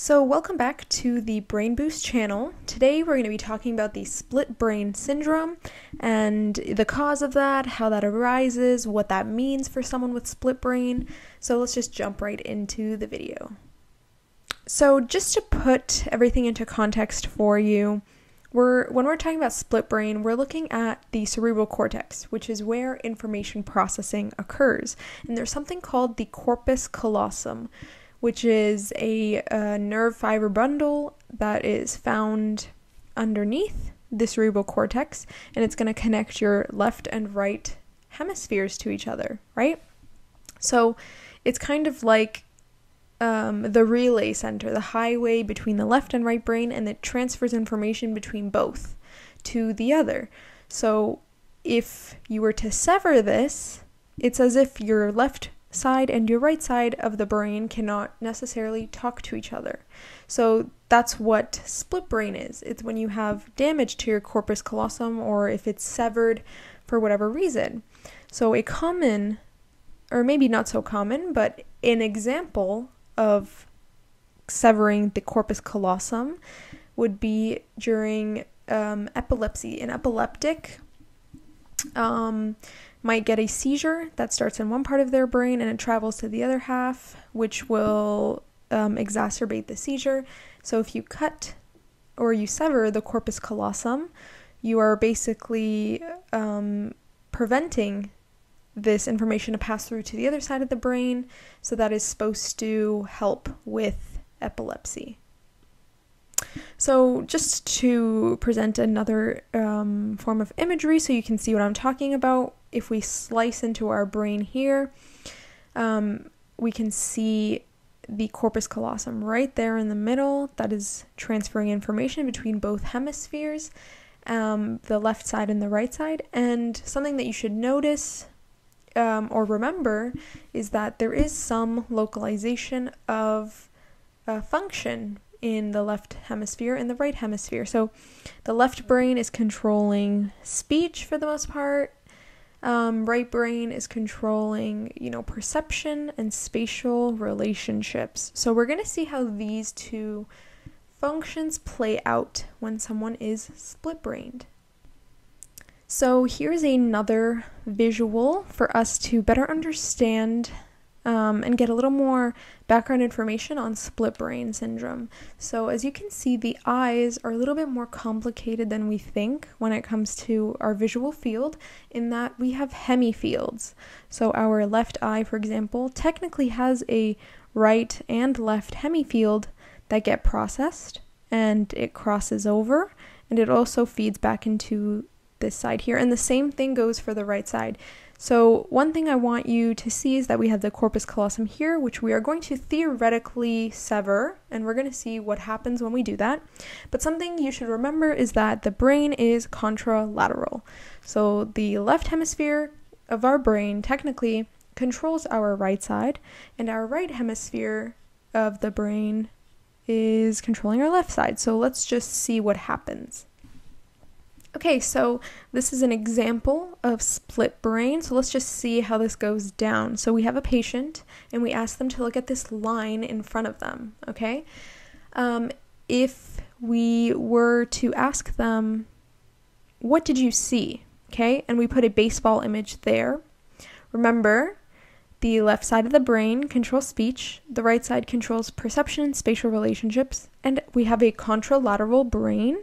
So, welcome back to the Brain Boost channel. Today, we're going to be talking about the split brain syndrome and the cause of that, how that arises, what that means for someone with split brain. So, let's just jump right into the video. So, just to put everything into context for you, we're when we're talking about split brain, we're looking at the cerebral cortex, which is where information processing occurs. And there's something called the corpus callosum, which is a, a nerve fiber bundle that is found underneath the cerebral cortex, and it's going to connect your left and right hemispheres to each other, right? So it's kind of like um, the relay center, the highway between the left and right brain, and it transfers information between both to the other. So if you were to sever this, it's as if your left side and your right side of the brain cannot necessarily talk to each other. So that's what split brain is. It's when you have damage to your corpus callosum or if it's severed for whatever reason. So a common or maybe not so common, but an example of severing the corpus callosum would be during um, epilepsy. An epileptic um, might get a seizure that starts in one part of their brain and it travels to the other half, which will um, exacerbate the seizure. So if you cut or you sever the corpus callosum, you are basically um, preventing this information to pass through to the other side of the brain. So that is supposed to help with epilepsy. So, just to present another um, form of imagery so you can see what I'm talking about, if we slice into our brain here, um, we can see the corpus callosum right there in the middle that is transferring information between both hemispheres, um, the left side and the right side. And something that you should notice um, or remember is that there is some localization of function in the left hemisphere and the right hemisphere. So the left brain is controlling speech for the most part. Um, right brain is controlling, you know, perception and spatial relationships. So we're going to see how these two functions play out when someone is split brained. So here's another visual for us to better understand um, and get a little more background information on split brain syndrome. So, as you can see, the eyes are a little bit more complicated than we think when it comes to our visual field, in that we have hemifields. So, our left eye, for example, technically has a right and left hemifield that get processed and it crosses over and it also feeds back into this side here. And the same thing goes for the right side. So one thing I want you to see is that we have the corpus callosum here, which we are going to theoretically sever, and we're going to see what happens when we do that. But something you should remember is that the brain is contralateral. So the left hemisphere of our brain technically controls our right side, and our right hemisphere of the brain is controlling our left side. So let's just see what happens. Okay, so this is an example of split brain. So let's just see how this goes down. So we have a patient and we ask them to look at this line in front of them, okay? Um, if we were to ask them, what did you see? Okay, and we put a baseball image there. Remember, the left side of the brain controls speech, the right side controls perception and spatial relationships, and we have a contralateral brain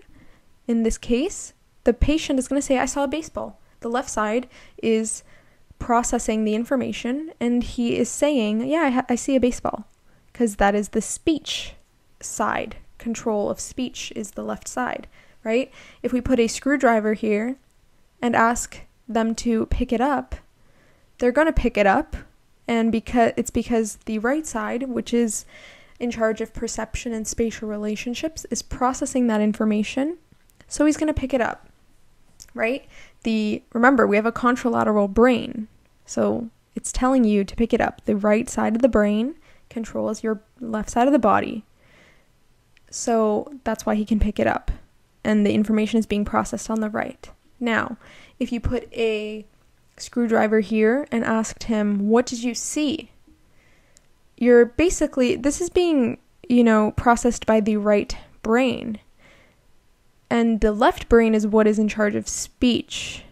in this case the patient is going to say, I saw a baseball. The left side is processing the information and he is saying, Yeah, I, ha- I see a baseball. Because that is the speech side. Control of speech is the left side, right? If we put a screwdriver here and ask them to pick it up, they're going to pick it up. And because it's because the right side, which is in charge of perception and spatial relationships, is processing that information. So he's going to pick it up right? The remember, we have a contralateral brain. So it's telling you to pick it up. The right side of the brain controls your left side of the body. So that's why he can pick it up. And the information is being processed on the right. Now, if you put a screwdriver here and asked him, What did you see? You're basically, this is being you know, processed by the right brain. And the left brain is what is in charge of speech.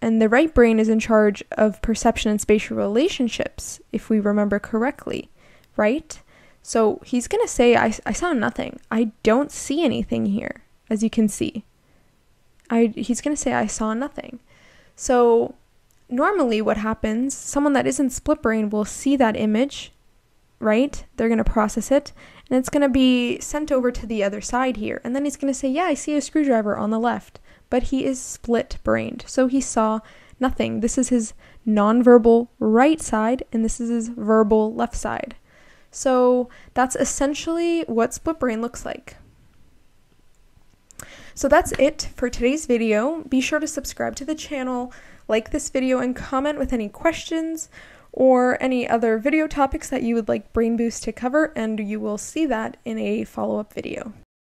And the right brain is in charge of perception and spatial relationships, if we remember correctly, right? So he's going to say, I, I saw nothing. I don't see anything here, as you can see. I, he's going to say, I saw nothing. So normally, what happens, someone that isn't split brain will see that image, right? They're going to process it, and it's going to be sent over to the other side here. And then he's going to say, Yeah, I see a screwdriver on the left but he is split brained. So he saw nothing. This is his nonverbal right side, and this is his verbal left side. So that's essentially what split brain looks like. So that's it for today's video. Be sure to subscribe to the channel, like this video, and comment with any questions or any other video topics that you would like Brain Boost to cover, and you will see that in a follow up video.